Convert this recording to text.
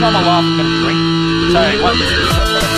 time I laugh, I'm gonna drink. So, what?